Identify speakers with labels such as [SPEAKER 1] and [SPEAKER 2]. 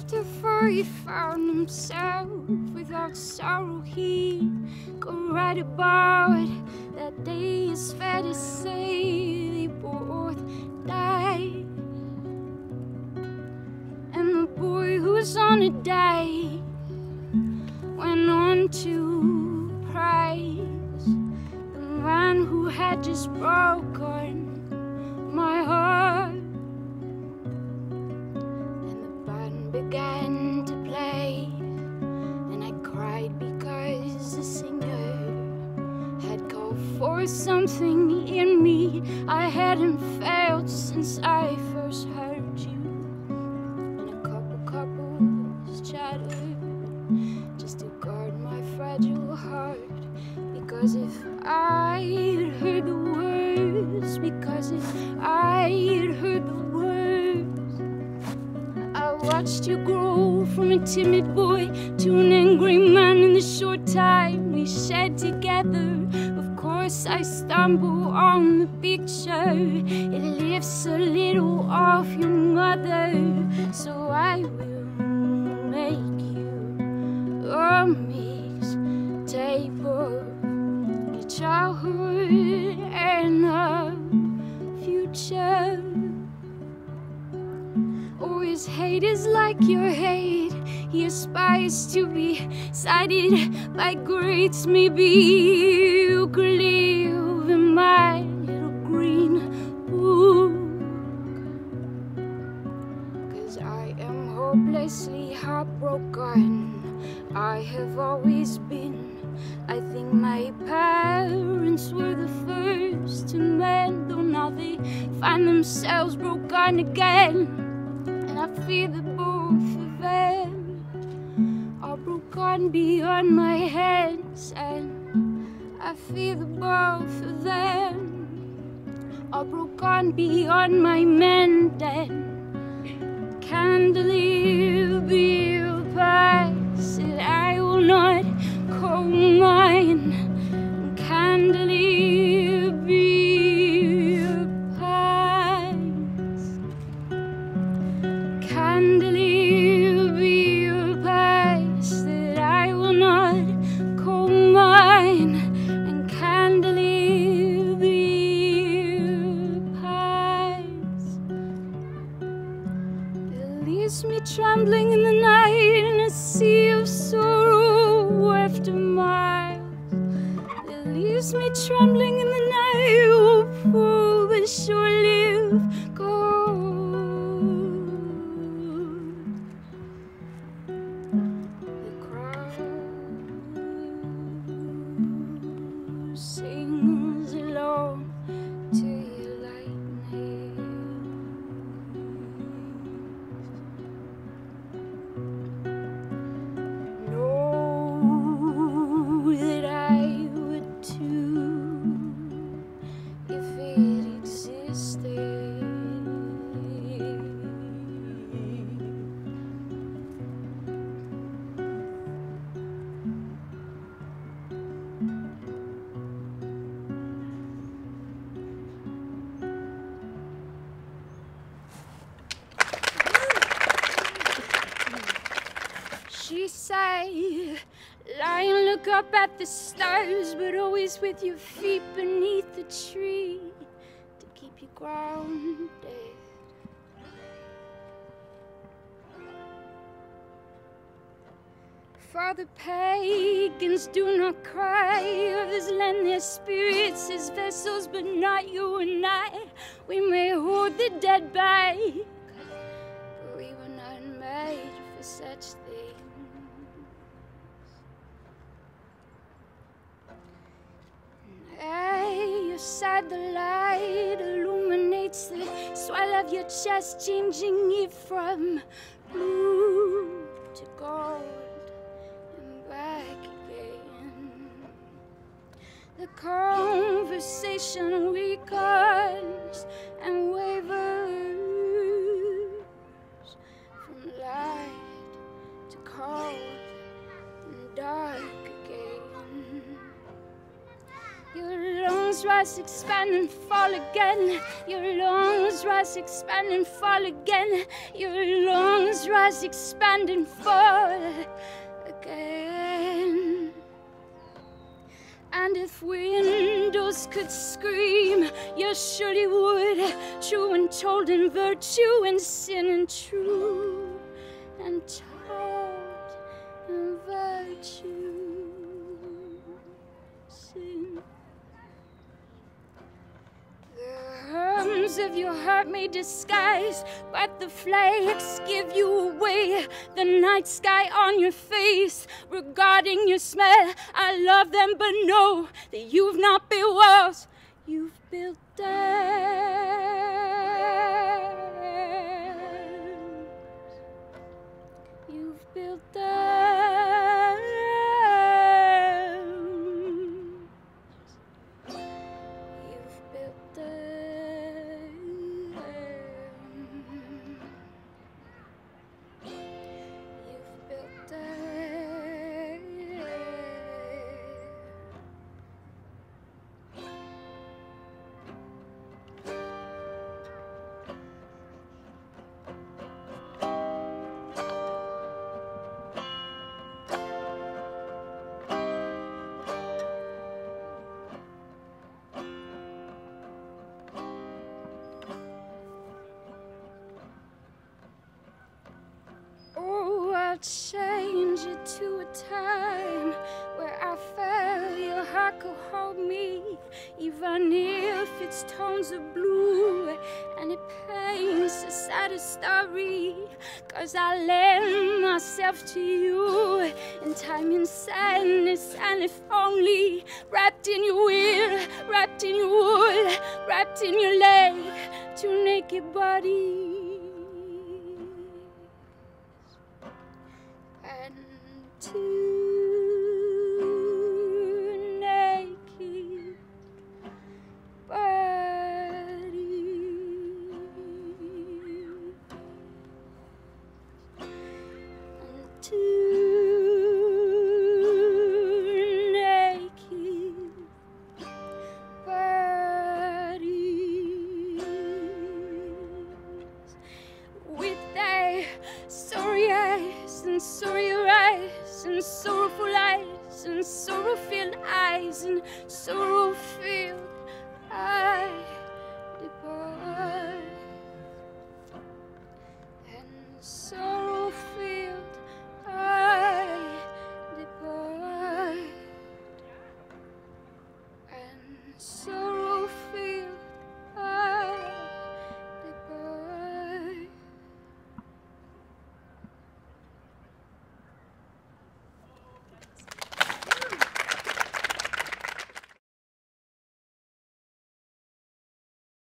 [SPEAKER 1] After he found himself without sorrow, he could write about that day. It's fair to say they both died. And the boy who was on a day went on to praise the man who had just broken my heart. For something in me I hadn't felt since I first heard you. And a couple couples chattered just to guard my fragile heart. Because if I heard the from a timid boy to an angry man in the short time we shared together. Of course, I stumble on the picture, it lifts a little off your mother, so I will make you a of your childhood and a future. His hate is like your hate. He aspires to be cited by greats. Maybe you could live in my little green book. Cause I am hopelessly heartbroken. I have always been. I think my parents were the first to mend, though now they find themselves broken again. And I fear that both of them broken beyond my hands, and I feel that both of them are broken beyond my mending. Candle be a past trembling in the night in a sea of sorrow after miles. It leaves me trembling She say, lie and look up at the stars, but always with your feet beneath the tree to keep you grounded. Father, pagans do not cry. Others lend their spirits as vessels, but not you and I. We may hold the dead back, but we were not made for such things. Hey, your side the light illuminates the swell of your chest, changing it from blue to gold and back again. The conversation weakens and wavers lungs rise, expand and fall again. Your lungs rise, expand and fall again. Your lungs rise, expand and fall again. And if windows could scream, you surely would. True and told in virtue and sin and true and told in virtue. Of your heart may disguise, but the flakes give you away. The night sky on your face, regarding your smell. I love them, but know that you've not built walls, you've built dams. You've built dams. Change it to a time where I felt your heart could hold me, even if it's tones of blue and it paints a saddest story. Cause I lend myself to you in time and sadness, and if only wrapped in your will, wrapped in your wool, wrapped in your leg, two naked bodies two eyes